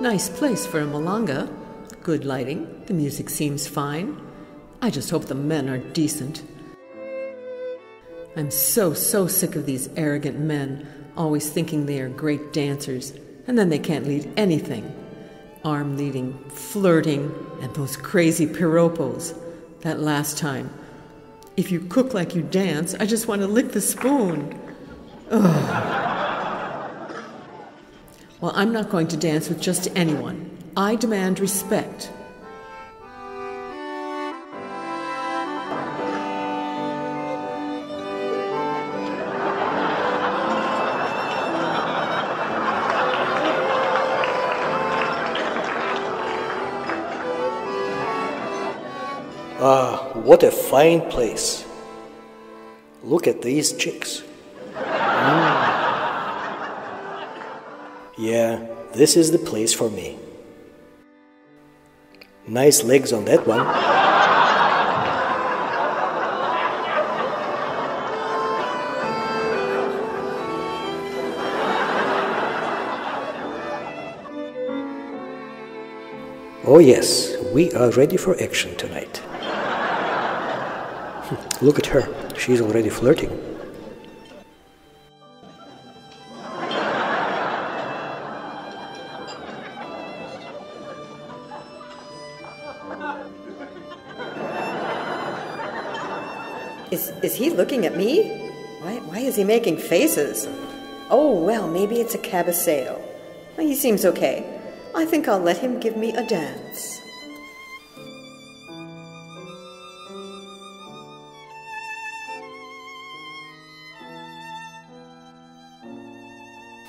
nice place for a milonga. Good lighting, the music seems fine. I just hope the men are decent. I'm so, so sick of these arrogant men, always thinking they are great dancers, and then they can't lead anything. Arm leading, flirting, and those crazy piropos. That last time. If you cook like you dance, I just want to lick the spoon. Ugh. Well, I'm not going to dance with just anyone. I demand respect. Ah, what a fine place. Look at these chicks. Mm. Yeah, this is the place for me. Nice legs on that one. Oh, yes, we are ready for action tonight. Look at her, she's already flirting. Is, is he looking at me? Why, why is he making faces? Oh, well, maybe it's a cabeceo. He seems okay. I think I'll let him give me a dance.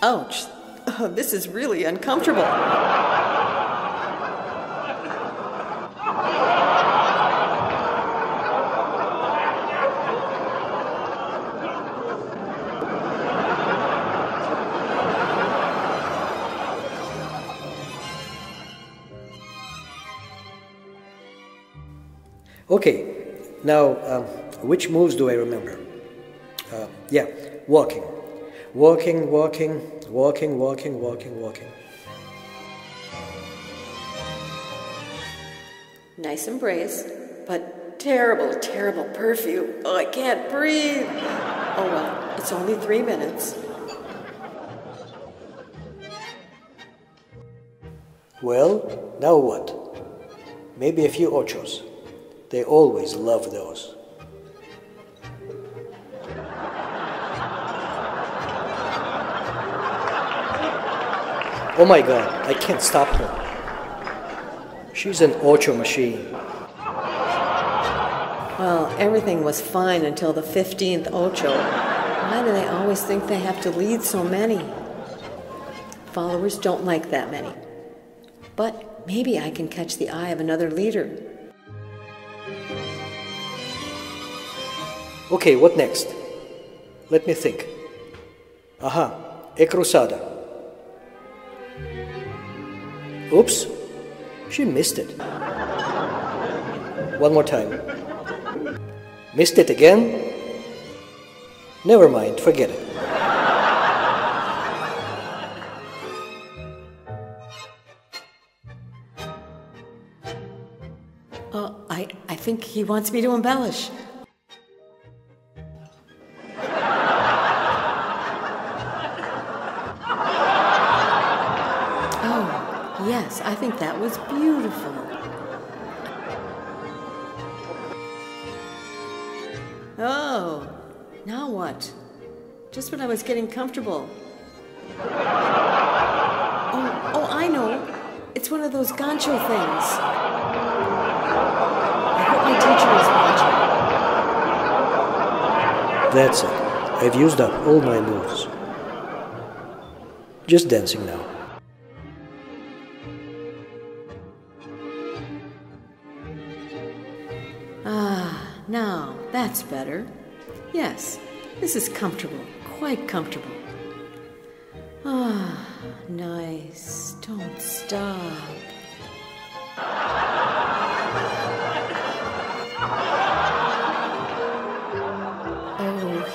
Ouch. Oh, this is really uncomfortable. Okay, now um, which moves do I remember? Uh, yeah, walking. Walking, walking, walking, walking, walking, walking. Nice embrace, but terrible, terrible perfume. Oh, I can't breathe. Oh well, it's only three minutes. Well, now what? Maybe a few ochos. They always love those. Oh my god, I can't stop her. She's an ocho machine. Well, everything was fine until the 15th Ocho. Why do they always think they have to lead so many? Followers don't like that many. But maybe I can catch the eye of another leader. Okay, what next? Let me think. Aha, cruzada. Oops, she missed it. One more time. Missed it again? Never mind, forget it. Oh, I, I think he wants me to embellish. Oh, yes, I think that was beautiful. Oh, now what? Just when I was getting comfortable. Oh, oh, I know. It's one of those gancho things. My teacher is watching. That's it. I've used up all my moves. Just dancing now. Ah, now that's better. Yes, this is comfortable, quite comfortable. Ah, nice. Don't stop.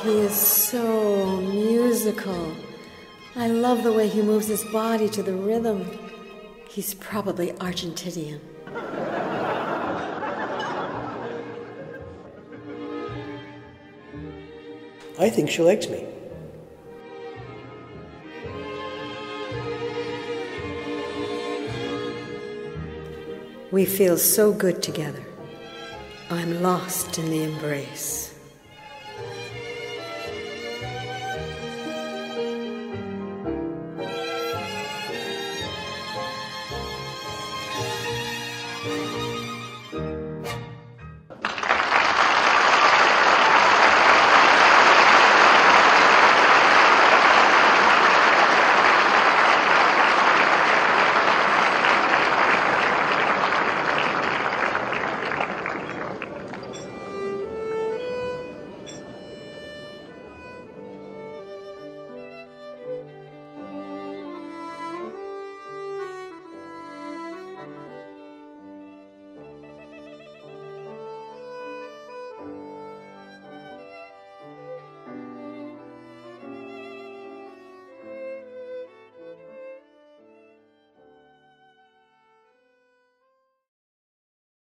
He is so musical. I love the way he moves his body to the rhythm. He's probably Argentinian. I think she likes me. We feel so good together. I'm lost in the embrace.